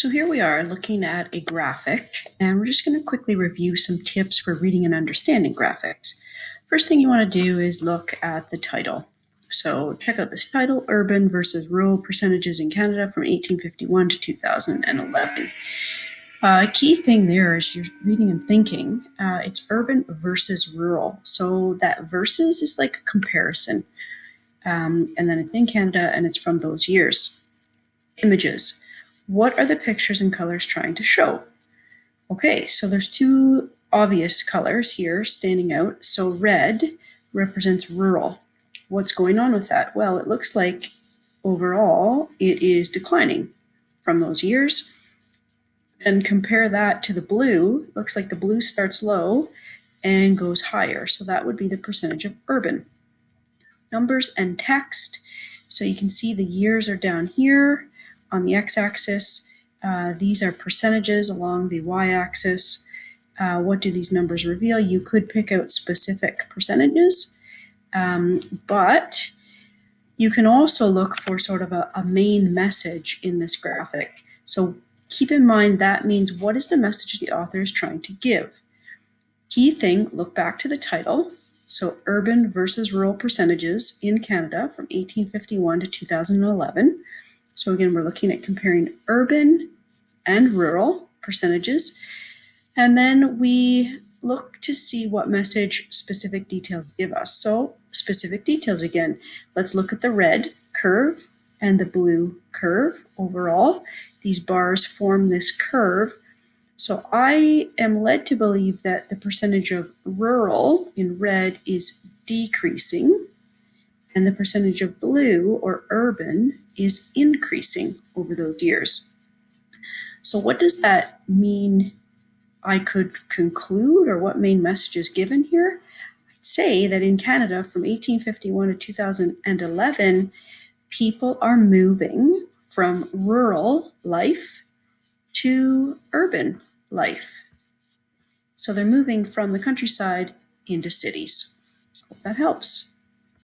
So here we are looking at a graphic, and we're just going to quickly review some tips for reading and understanding graphics. First thing you want to do is look at the title. So check out this title, Urban versus Rural Percentages in Canada from 1851 to 2011. Uh, a key thing there is you're reading and thinking, uh, it's urban versus rural. So that versus is like a comparison. Um, and then it's in Canada and it's from those years. Images. What are the pictures and colors trying to show? Okay, so there's two obvious colors here standing out. So red represents rural. What's going on with that? Well, it looks like overall it is declining from those years. And compare that to the blue, looks like the blue starts low and goes higher. So that would be the percentage of urban. Numbers and text. So you can see the years are down here on the x-axis. Uh, these are percentages along the y-axis. Uh, what do these numbers reveal? You could pick out specific percentages, um, but you can also look for sort of a, a main message in this graphic. So keep in mind that means what is the message the author is trying to give? Key thing, look back to the title. So urban versus rural percentages in Canada from 1851 to 2011. So again, we're looking at comparing urban and rural percentages. And then we look to see what message specific details give us. So specific details again, let's look at the red curve and the blue curve overall. These bars form this curve. So I am led to believe that the percentage of rural in red is decreasing and the percentage of blue or urban is increasing over those years. So what does that mean I could conclude or what main message is given here? I'd say that in Canada from 1851 to 2011, people are moving from rural life to urban life. So they're moving from the countryside into cities. Hope that helps.